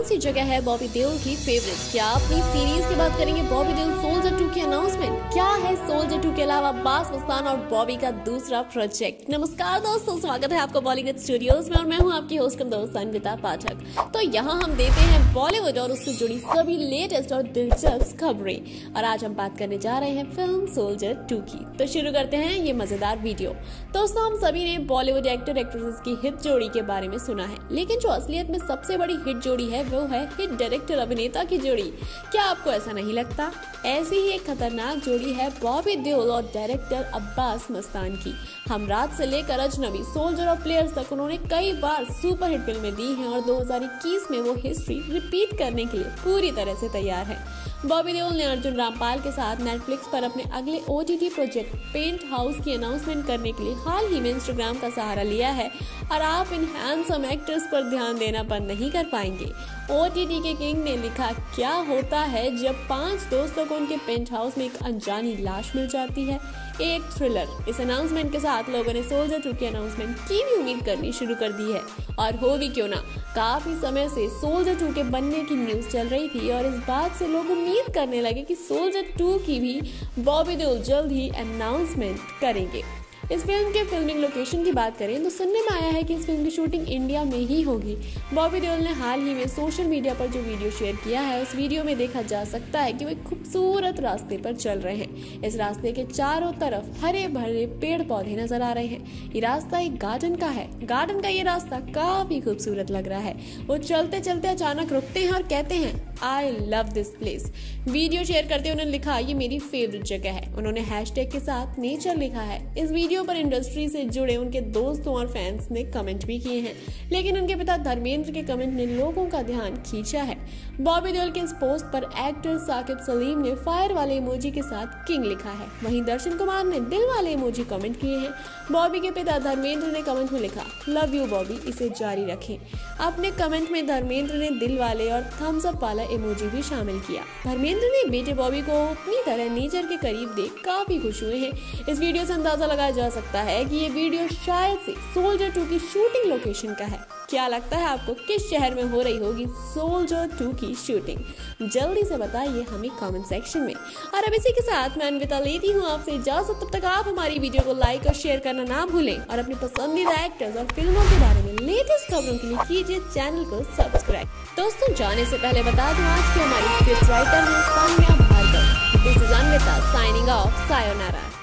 कौन सी जगह है बॉबी देओल की फेवरेट क्या अपनी सीरीज़ की बात करेंगे? बॉबी देओल सोल्जर टू की अनाउंसमेंट क्या है सोल्जर टू के अलावा बास मस्तान और बॉबी का दूसरा प्रोजेक्ट नमस्कार दोस्तों, स्वागत है आपको बॉलीवुड स्टूडियोज में और मैं हूँ आपकी होस्ट दोस्त अनविता पाठक। तो यहाँ हम देते हैं बॉलीवुड और उससे जुड़ी सभी लेटेस्ट और दिलचस्प खबरें। और आज हम बात करने जा रहे हैं फ़िल्म सोल्जर टू की। तो शुरू करते हैं ये मज़ेदार वीडियो दोस्तों, हम सभी ने बॉलीवुड एक्टर एक्ट्रेसेस की हिट जोड़ी के बारे में सुना है। लेकिन जो असलियत में सबसे बड़ी हिट जोड़ी है वो है हिट डायरेक्टर अभिनेता की जोड़ी। क्या आपको ऐसा नहीं लगता? ऐसी ही एक खतरनाक जोड़ी है बॉबी देओल और डायरेक्टर अब्बास मस्तान की। हम रात से लेकर अजनबी सोल्जर और प्लेयर्स तक उन्होंने कई बार सुपर हिट फ़िल्में दी हैं और 2021 में वो हिस्ट्री रिपीट करने के लिए पूरी तरह से तैयार है। बॉबी देओल ने अर्जुन रामपाल के साथ नेटफ्लिक्स पर अपने अगले ओटीटी प्रोजेक्ट पेंट हाउस की अनाउंसमेंट करने के लिए हाल ही में इंस्टाग्राम का सहारा लिया है। और आप इन हैंडसम एक्ट्रेस पर ध्यान देना बंद नहीं कर पाएँगे। ओ के किंग ने लिखा, क्या होता है जब पाँच दोस्तों को उनके पेंट हाउस में एक अनजानी लाश मिल जाती है? एक थ्रिलर इस अनाउंसमेंट के साथ लोगों ने सोल्जर टू की अनाउंसमेंट की भी उम्मीद करनी शुरू कर दी है। और हो भी क्यों ना? काफ़ी समय से सोल्जर टू के बनने की न्यूज़ चल रही थी और इस बात से लोग उम्मीद करने लगे कि सोल्जर टू की भी बॉबी देओल जल्द ही अनाउंसमेंट करेंगे। इस फ़िल्म के फिल्मिंग लोकेशन की बात करें तो सुनने में आया है कि इस फ़िल्म की शूटिंग इंडिया में ही होगी। बॉबी देओल ने हाल ही में सोशल मीडिया पर जो वीडियो शेयर किया है, उस वीडियो में देखा जा सकता है कि वो खूबसूरत रास्ते पर चल रहे हैं। इस रास्ते के चारों तरफ़ हरे भरे पेड़ पौधे नज़र आ रहे हैं। ये रास्ता एक गार्डन का है। गार्डन का ये रास्ता काफ़ी खूबसूरत लग रहा है। वो चलते चलते अचानक रुकते हैं और कहते हैं I love this place video share करते उन्होंने लिखा, ये मेरी फेवरेट जगह है। उन्होंने हैशटैग के साथ नेचर लिखा है। इस वीडियो पर इंडस्ट्री से जुड़े उनके दोस्तों और फैंस ने कमेंट भी किए हैं। लेकिन उनके पिता धर्मेंद्र के कमेंट ने लोगों का ध्यान खींचा है। बॉबी देओल के इस पोस्ट पर एक्टर साकिब सलीम ने फायर वाले इमोजी के साथ किंग लिखा है। वहीं दर्शन कुमार ने दिल वाले इमोजी कमेंट किए हैं। बॉबी के पिता धर्मेंद्र ने कमेंट में लिखा, लव यू बॉबी, इसे जारी रखें। अपने कमेंट में धर्मेंद्र ने दिल वाले और थम्स अप वाला इमोजी भी शामिल किया। धर्मेंद्र ने बेटे बॉबी को अपनी तरह नेचर के करीब देख काफ़ी खुश हुए हैं। इस वीडियो से अंदाज़ा लगाया जा सकता है कि ये वीडियो शायद से सोल्जर टू की शूटिंग लोकेशन का है। क्या लगता है आपको किस शहर में हो रही होगी सोल्जर टू की शूटिंग जल्दी से बताइए हमें कमेंट सेक्शन में। और अब इसी के साथ मैं अनविता लेती हूँ आपसे इजाज़त। तब तक आप हमारी वीडियो को लाइक और शेयर करना ना भूलें और अपनी पसंदीदा एक्टर्स और फ़िल्मों के बारे में लेटेस्ट खबरों के लिए कीजिए चैनल को सब्सक्राइब दोस्तों, जाने से पहले बता दूँ आज की हमारी स्क्रिप्ट राइटर है साइनिंग ऑफ़ सायोनारा